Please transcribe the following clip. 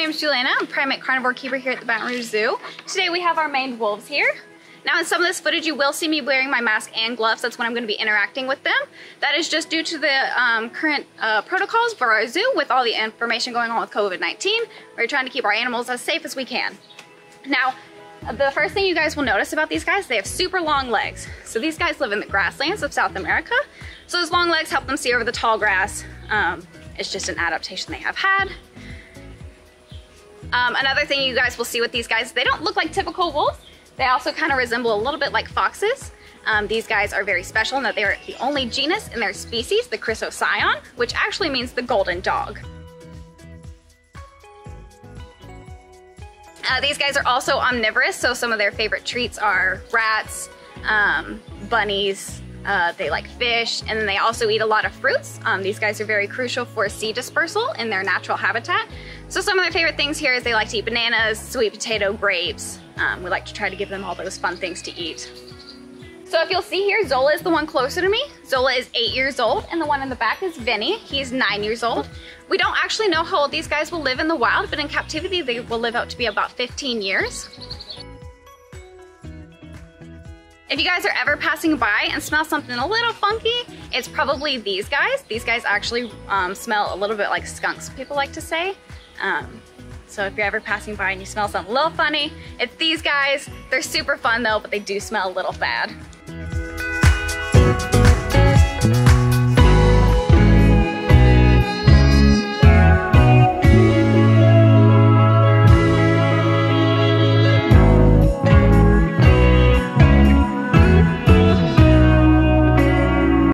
name is Julianna. I'm primate carnivore keeper here at the Baton Rouge Zoo. Today we have our maned wolves here. Now in some of this footage you will see me wearing my mask and gloves. That's when I'm going to be interacting with them. That is just due to the um, current uh, protocols for our zoo with all the information going on with COVID-19. We're trying to keep our animals as safe as we can. Now, the first thing you guys will notice about these guys, they have super long legs. So these guys live in the grasslands of South America. So those long legs help them see over the tall grass. Um, it's just an adaptation they have had. Um, another thing you guys will see with these guys, they don't look like typical wolves. They also kind of resemble a little bit like foxes. Um, these guys are very special in that they're the only genus in their species, the Chrysocyon, which actually means the golden dog. Uh, these guys are also omnivorous, so some of their favorite treats are rats, um, bunnies, uh, they like fish, and then they also eat a lot of fruits. Um, these guys are very crucial for seed dispersal in their natural habitat. So some of their favorite things here is they like to eat bananas, sweet potato, grapes. Um, we like to try to give them all those fun things to eat. So if you'll see here, Zola is the one closer to me. Zola is eight years old, and the one in the back is Vinny. He's nine years old. We don't actually know how old these guys will live in the wild, but in captivity they will live out to be about 15 years. If you guys are ever passing by and smell something a little funky, it's probably these guys. These guys actually um, smell a little bit like skunks, people like to say. Um, so if you're ever passing by and you smell something a little funny, it's these guys. They're super fun though, but they do smell a little bad.